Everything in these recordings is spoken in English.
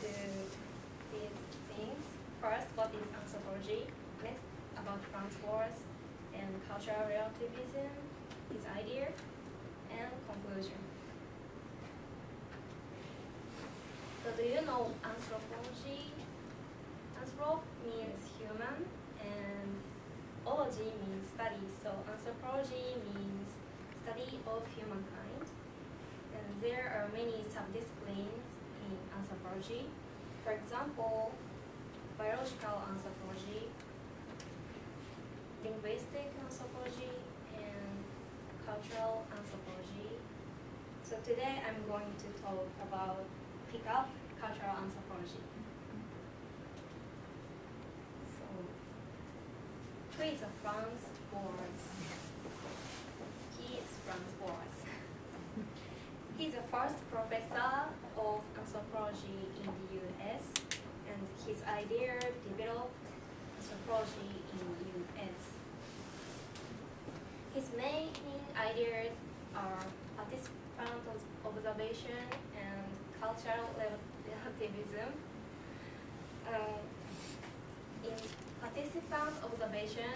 do these things. First, what is anthropology? Next, about Franz Boas and cultural relativism, his idea, and conclusion. So do you know anthropology? Anthrop means human and ology means study. So anthropology means study of humankind. And there are many subdisciplines in anthropology. For example, biological anthropology, linguistic anthropology, and cultural anthropology. So today I'm going to talk about pick up cultural anthropology. So, who is Franz Boas? He is Franz Boas. He's the first professor of anthropology in the US, and his idea developed anthropology in the US. His main ideas are participant observation and cultural relativism. Um, in participant observation,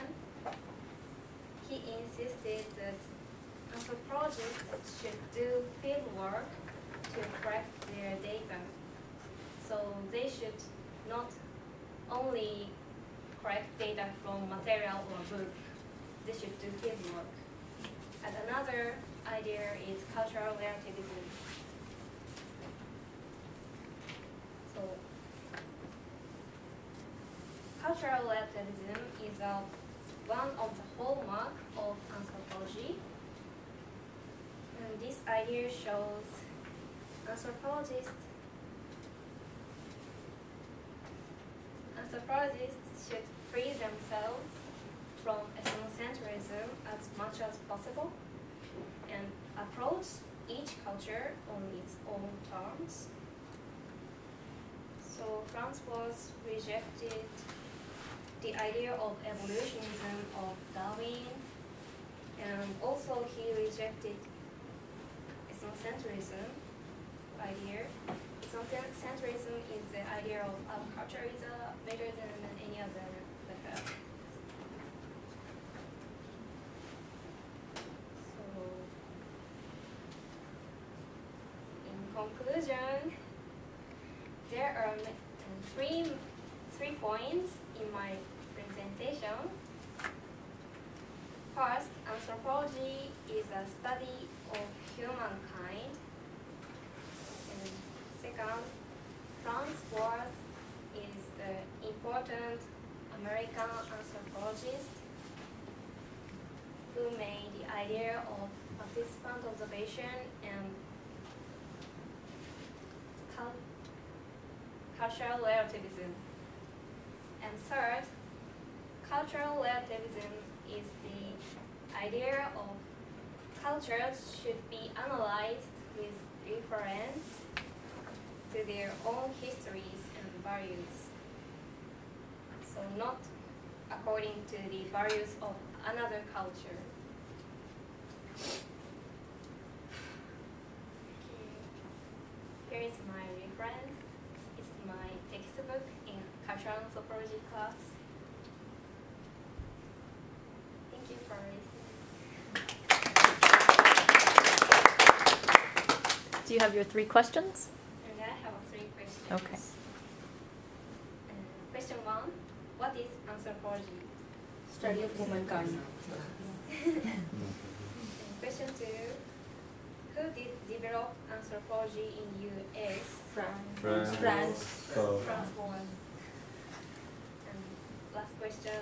he insisted that should do field work to collect their data. So they should not only collect data from material or book, they should do field work. And another idea is cultural relativism. So cultural relativism is a, one of the hallmark of anthropology. And this idea shows anthropologists anthropologists should free themselves from ethnocentrism as much as possible and approach each culture on its own terms. So Franz Boas rejected. The idea of evolutionism of Darwin and also he rejected ethnocentrism idea. Ethnocentrism is the idea of our culture is uh, better than any other uh, So, in conclusion, there are three three points in my presentation. First, anthropology is a study of humankind. And second, Franz Boas is the important American anthropologist who made the idea of participant observation and cultural relativism. And third, cultural relativism is the idea of cultures should be analyzed with reference to their own histories and values. So not according to the values of another culture. Okay. Here is my reference. It's my textbook in cultural anthropology class. Thank you for listening. Do you have your three questions? And I have three questions. Okay. Uh, question one, what is anthropology? Study of humankind. And question two, who did develop anthropology in U.S.? France. France. France. So, Franz Boas. And last question,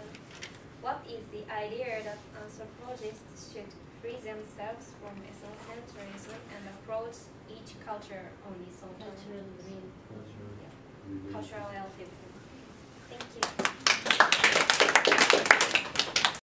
what is the idea that anthropologists should free themselves from ethnocentrism and approach each culture on its own terms? Culturalism. Cultural relativism. Thank you.